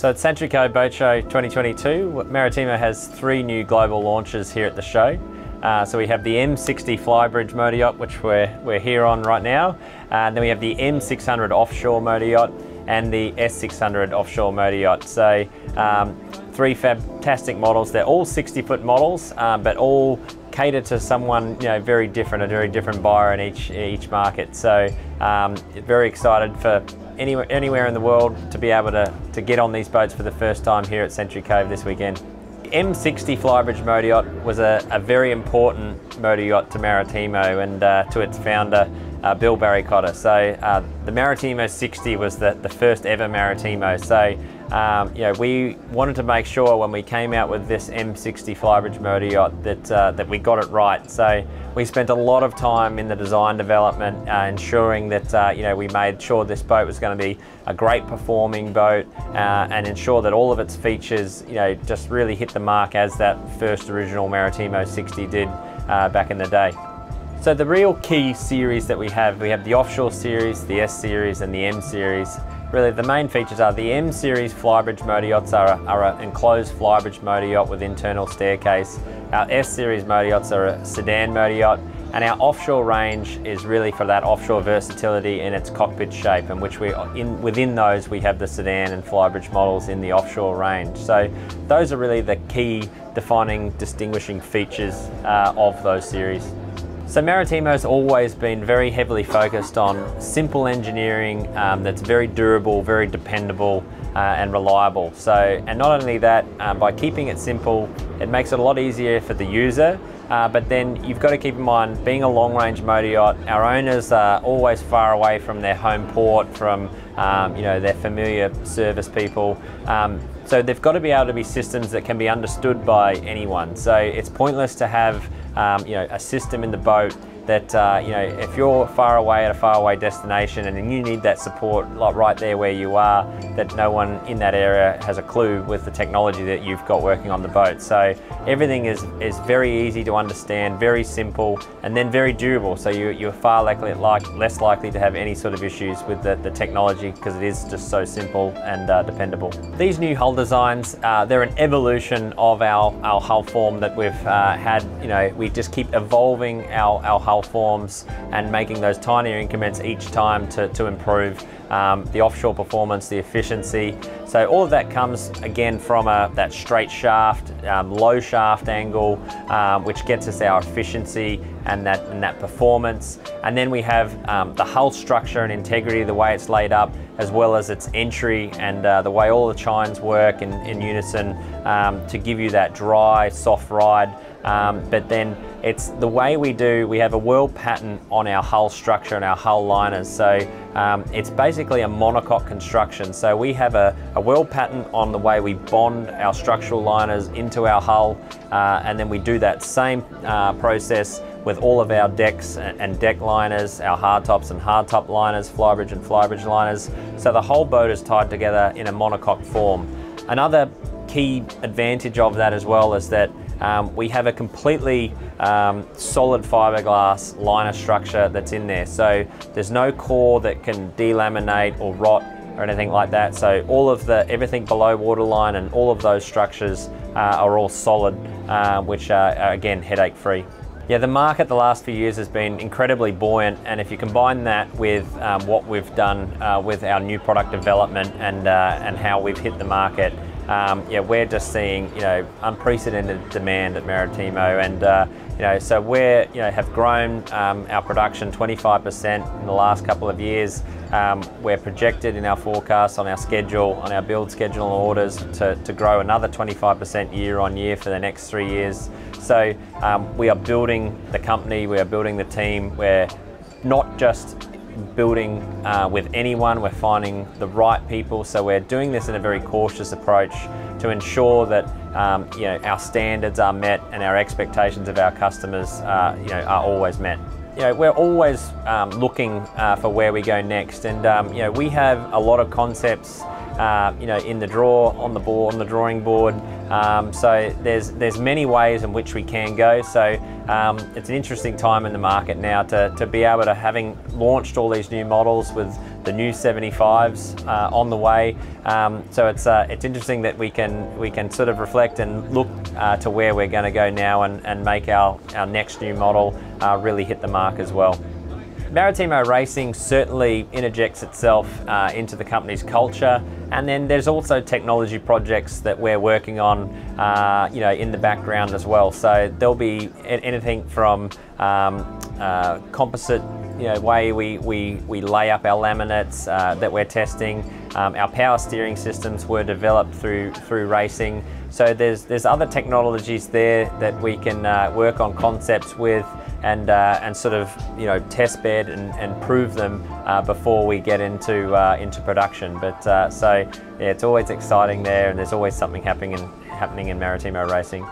So at Sanctuary Cove Boat Show 2022, Maritimo has three new global launches here at the show. Uh, so we have the M60 Flybridge motor yacht, which we're, we're here on right now. And then we have the M600 offshore motor yacht and the S600 offshore motor yacht. So um, three fantastic models. They're all 60 foot models, um, but all cater to someone you know very different, a very different buyer in each each market. So um, very excited for anywhere, anywhere in the world to be able to, to get on these boats for the first time here at Sanctuary Cove this weekend. M60 Flybridge motor yacht was a, a very important motor yacht to Maritimo and uh, to its founder, uh, Bill Barry-Cotter. So uh, the Maritimo 60 was the, the first ever Maritimo. So um, you know, we wanted to make sure when we came out with this M60 Flybridge motor yacht that, uh, that we got it right. So we spent a lot of time in the design development uh, ensuring that uh, you know, we made sure this boat was going to be a great performing boat uh, and ensure that all of its features you know, just really hit the mark as that first original Maritimo 60 did uh, back in the day. So the real key series that we have, we have the offshore series, the S series and the M series. Really the main features are the M series flybridge motor yachts are, are an enclosed flybridge motor yacht with internal staircase. Our S series motor yachts are a sedan motor yacht and our offshore range is really for that offshore versatility in its cockpit shape in which we in within those we have the sedan and flybridge models in the offshore range. So those are really the key defining distinguishing features uh, of those series. So Maritimo's always been very heavily focused on simple engineering um, that's very durable, very dependable uh, and reliable. So, and not only that, um, by keeping it simple, it makes it a lot easier for the user, uh, but then you've got to keep in mind, being a long range motor yacht, our owners are always far away from their home port, from um, you know, their familiar service people. Um, so they've got to be able to be systems that can be understood by anyone. So it's pointless to have um, you know, a system in the boat that uh, you know if you're far away at a faraway destination and you need that support like right there where you are that no one in that area has a clue with the technology that you've got working on the boat. So everything is is very easy to understand very simple and then very durable. So you, you're far likely, like, less likely to have any sort of issues with the, the technology because it is just so simple and uh, dependable. These new hull designs uh, they're an evolution of our, our hull form that we've uh, had. You know we just keep evolving our, our hull forms and making those tinier increments each time to, to improve um, the offshore performance, the efficiency. So all of that comes again from a, that straight shaft, um, low shaft angle, um, which gets us our efficiency and that, and that performance. And then we have um, the hull structure and integrity, the way it's laid up, as well as its entry and uh, the way all the chines work in, in unison um, to give you that dry, soft ride. Um, but then it's the way we do, we have a world pattern on our hull structure and our hull liners. So um, it's basically a monocoque construction. So we have a, a world pattern on the way we bond our structural liners into our hull uh, and then we do that same uh, process with all of our decks and deck liners, our hardtops and hardtop liners, flybridge and flybridge liners. So the whole boat is tied together in a monocoque form. Another key advantage of that as well is that um, we have a completely um, solid fiberglass liner structure that's in there. So there's no core that can delaminate or rot or anything like that. So all of the, everything below waterline and all of those structures uh, are all solid, uh, which are, are again headache free. Yeah, the market the last few years has been incredibly buoyant, and if you combine that with um, what we've done uh, with our new product development and uh, and how we've hit the market, um, yeah, we're just seeing you know unprecedented demand at Maritimo, and uh, you know so we're you know have grown um, our production 25% in the last couple of years. Um, we're projected in our forecast on our schedule, on our build schedule and orders to, to grow another 25% year on year for the next three years. So um, we are building the company, we are building the team. We're not just building uh, with anyone, we're finding the right people. So we're doing this in a very cautious approach to ensure that um, you know, our standards are met and our expectations of our customers uh, you know, are always met. You know, we're always um, looking uh, for where we go next and um, you know, we have a lot of concepts uh, you know, in the draw, on the board, on the drawing board. Um, so there's there's many ways in which we can go. So um, it's an interesting time in the market now to, to be able to having launched all these new models with the new 75s uh, on the way. Um, so it's uh, it's interesting that we can we can sort of reflect and look uh, to where we're going to go now and, and make our, our next new model uh, really hit the mark as well. Maritimo Racing certainly interjects itself uh, into the company's culture, and then there's also technology projects that we're working on, uh, you know, in the background as well. So there'll be anything from um, uh, composite, you know, way we, we, we lay up our laminates uh, that we're testing. Um, our power steering systems were developed through through racing. So there's there's other technologies there that we can uh, work on concepts with and uh, and sort of you know test bed and, and prove them uh, before we get into uh, into production. But uh, so yeah, it's always exciting there, and there's always something happening in happening in Maritimo racing.